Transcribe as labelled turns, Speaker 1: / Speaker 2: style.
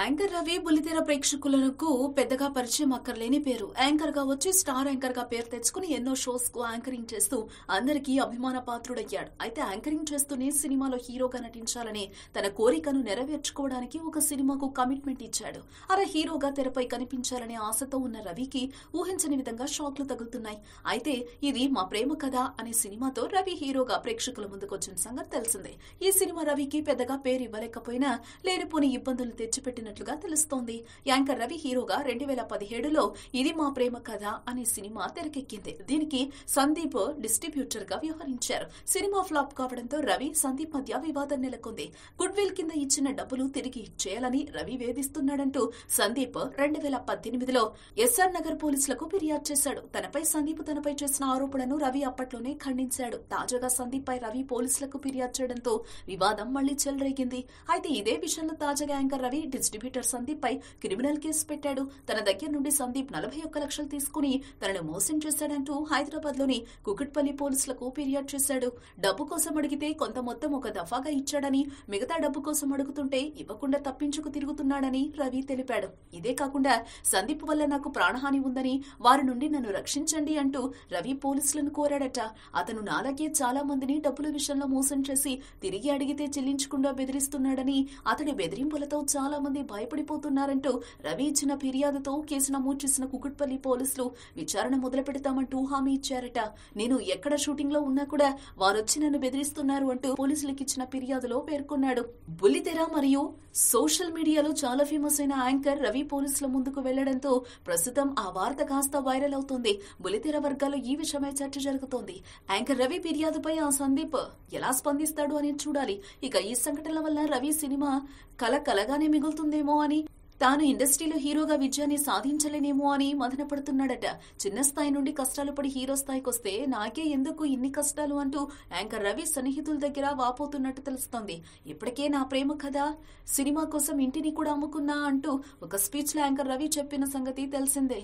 Speaker 1: Anchor Ravi బుల్లితెర ప్రేక్షకులకు పెద్దగా పరిచయం అక్కర్లేని పేరు. యాంకర్గా వచ్చి స్టార్ యాంకర్గా పేరు తెచ్చుకుని ఎన్నో షోస్కు యాంకరింగ్ చేస్తూ అందరికీ అభిమాన పాత్రుడయ్యాడు. అయితే యాంకరింగ్ చేస్తూనే సినిమాలో హీరోగా నటించాలని తన కోరికను నెరవేర్చుకోవడానికి ఒక సినిమాకు కమిట్మెంట్ ఇచ్చాడు. అలా హీరోగా తెరపై కనిపించాలనే ఆశతో ఉన్న రవికి ఊహించని విధంగా షాక్లు తగులుతున్నాయి. అయితే ఇది మా ప్రేమ కథ అనే సినిమాతో రవి హీరోగా ప్రేక్షకుల ముందుకొచ్చిన సంగతి తెలిసిందే. ఈ సినిమా రవికి పెద్దగా పేరు ఇవ్వలేకపోయినా లేనిపోని ఇబ్బందులు తెచ్చిపెట్టినట్లుగా తెలుస్తోంది. యాంకర్ రవి హీరోగా రెండు వేల పదిహేడులో ఇది మా ప్రేమ కథ అనే సినిమా తెరకెక్కింది. దీనికి సందీప్ డిస్ట్రిబ్యూటర్గా వ్యవహరించారు. సినిమా ఫ్లాప్ కావడంతో రవి సందీప్ మధ్య వివాదం నెలకొంది. గుడ్ విల్ కింద ఇచ్చిన డబ్బులు తిరిగి ఇచ్చేయాలని రవి వేధిస్తున్నాడంటూ సందీప్ రెండు వేల పద్దెనిమిదిలో ఎస్ఆర్ నగర్ పోలీసులకు ఫిర్యాదు చేశాడు. తనపై సందీప్ తనపై చేసిన ఆరోపణను రవి అప్పట్లోనే ఖండించాడు. తాజాగా సందీప్ పై రవి పోలీసులకు ఫిర్యాదు చేయడంతో వివాదం మళ్ళీ చెలరేగింది. అయితే ఇదే విషయంలో తాజాగా యాంకర్ రవి డిస్ట్రిబ్యూటర్ సందీప్ పై క్రిమినల్ కేసు పెట్టాడు. తన దగ్గర నుండి సందీప్ నలభై ఒక్క లక్షలు తీసుకుని తనను మోసం చేశాడంటూ హైదరాబాద్లోని కుకట్పల్లి పోలీసులకు ఫిర్యాదు చేశాడు. డబ్బు కోసం అడిగితే కొంత మొత్తం ఒక దఫాగా ఇచ్చాడని మిగతా డబ్బు కోసం అడుగుతుంటే ఇవ్వకుండా తప్పించుకు తిరుగుతున్నాడని రవి తెలిపాడు. ఇదే కాకుండా సందీప్ వల్ల నాకు ప్రాణహాని ఉందని వారి నుండి నన్ను రక్షించండి అంటూ రవి పోలీసులను కోరాడట. అతను నాలాగే చాలా మందిని డబ్బుల విషయంలో మోసం చేసి తిరిగి అడిగితే చెల్లించకుండా బెదిరిస్తున్నాడని అతడి బెదిరింపులతో చాలా మంది భయపడిపోతున్నారంటూ రవి ఇచ్చిన ఫిర్యాదుతో కేసు నమోదు చేసిన కుకుట్పల్లి పోలీసులు విచారణ మొదలు పెడతామంటూ హామీ ఇచ్చారట. నేను ఎక్కడ షూటింగ్లో ఉన్నా కూడా వారొచ్చి నన్ను బెదిరిస్తున్నారు అంటూ పోలీసులకు ఇచ్చిన ఫిర్యాదులో పేర్కొన్నాడు. బుల్లితెర మరియు సోషల్ మీడియాలో చాలా ఫేమస్ అయిన యాంకర్ రవి పోలీసుల ముందుకు వెళ్ళడంతో ప్రస్తుతం ఆ వార్త కాస్త వైరల్ అవుతుంది. బుల్లితెర వర్గాల్లో ఈ విషయమై చర్చ జరుగుతోంది. యాంకర్ రవి ఫిర్యాదుపై ఆ సందీప్ ఎలా స్పందిస్తాడు అని చూడాలి. ఇక ఈ సంఘటనల వల్ల రవి సినిమా కల కలగానే మిగులుతుందేమో అని తాను ఇండస్ట్రీలో హీరోగా విజయాన్ని సాధించలేనేమో అని మదనపడుతున్నాడట చిన్న స్థాయి నుండి కష్టాలు పడి హీరో స్థాయికి వస్తే నాకే ఎందుకు ఇన్ని కష్టాలు అంటూ యాంకర్ రవి సన్నిహితుల దగ్గర వాపోతున్నట్టు తెలుస్తోంది. ఇప్పటికే నా ప్రేమ కథ సినిమా కోసం ఇంటిని కూడా అమ్ముకున్నా అంటూ ఒక స్పీచ్లో యాంకర్ రవి చెప్పిన సంగతి తెలిసిందే.